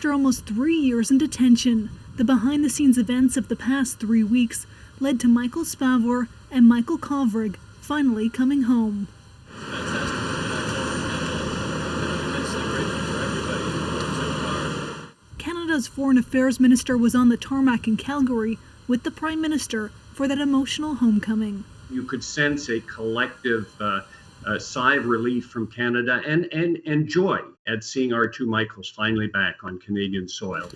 After almost three years in detention, the behind the scenes events of the past three weeks led to Michael Spavor and Michael Kovrig finally coming home. Canada's Foreign Affairs Minister was on the tarmac in Calgary with the Prime Minister for that emotional homecoming. You could sense a collective uh, uh, sigh of relief from Canada and, and, and joy at seeing our two Michaels finally back on Canadian soil.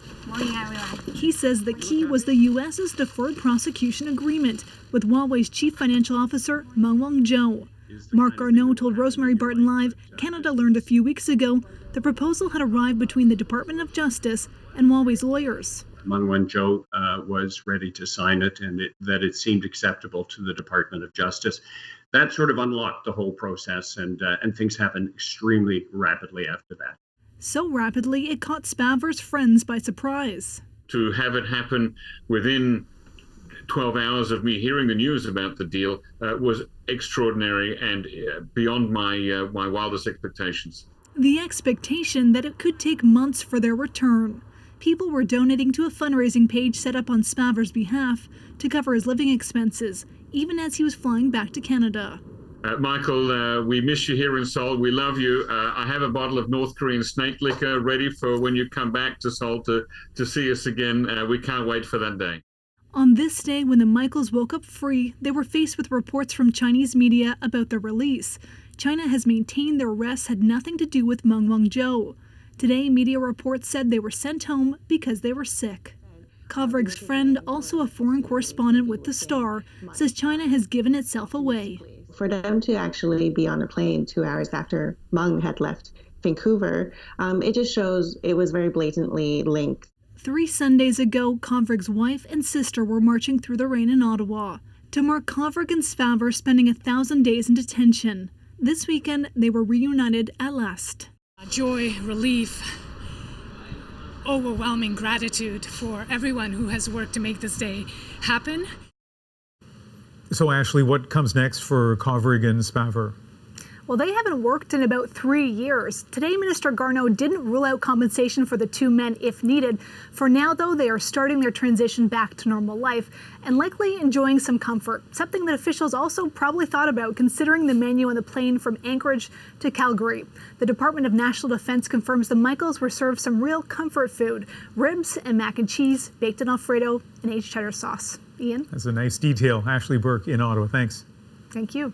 He says the key was the U.S.'s deferred prosecution agreement with Huawei's chief financial officer, Meng Wanzhou. Marc Garneau told Rosemary Barton Live Canada learned a few weeks ago the proposal had arrived between the Department of Justice and Huawei's lawyers. Meng Wanzhou uh, was ready to sign it and it, that it seemed acceptable to the Department of Justice. That sort of unlocked the whole process, and uh, and things happened extremely rapidly after that. So rapidly, it caught Spavor's friends by surprise. To have it happen within 12 hours of me hearing the news about the deal uh, was extraordinary and uh, beyond my uh, my wildest expectations. The expectation that it could take months for their return people were donating to a fundraising page set up on Spavor's behalf to cover his living expenses, even as he was flying back to Canada. Uh, Michael, uh, we miss you here in Seoul. We love you. Uh, I have a bottle of North Korean snake liquor ready for when you come back to Seoul to, to see us again. Uh, we can't wait for that day. On this day, when the Michaels woke up free, they were faced with reports from Chinese media about their release. China has maintained their arrests had nothing to do with Meng Wanzhou. Today, media reports said they were sent home because they were sick. Kovrig's friend, also a foreign correspondent with The Star, says China has given itself away. For them to actually be on a plane two hours after Meng had left Vancouver, um, it just shows it was very blatantly linked. Three Sundays ago, Kovrig's wife and sister were marching through the rain in Ottawa to mark Kovrig and Spavor spending a thousand days in detention. This weekend, they were reunited at last joy, relief, overwhelming gratitude for everyone who has worked to make this day happen. So, Ashley, what comes next for Kovrig and Spavor? Well, they haven't worked in about three years. Today, Minister Garneau didn't rule out compensation for the two men if needed. For now, though, they are starting their transition back to normal life and likely enjoying some comfort, something that officials also probably thought about considering the menu on the plane from Anchorage to Calgary. The Department of National Defense confirms the Michaels were served some real comfort food ribs and mac and cheese baked in Alfredo and aged cheddar sauce. Ian? That's a nice detail. Ashley Burke in Ottawa. Thanks. Thank you.